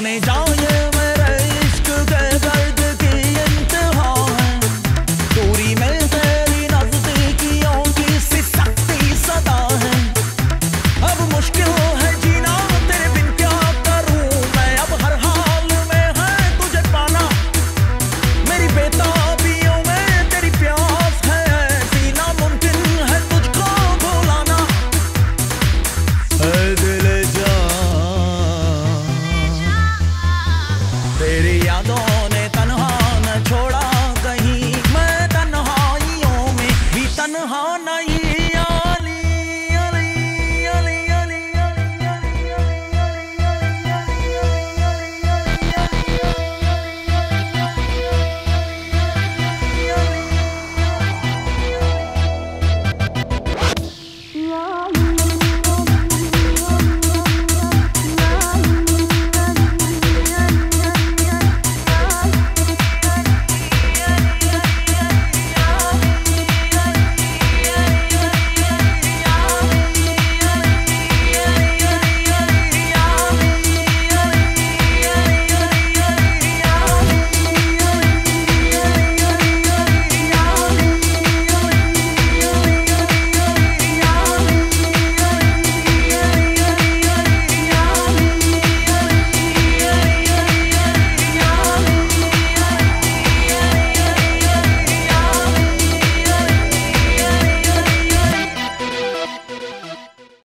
on his own.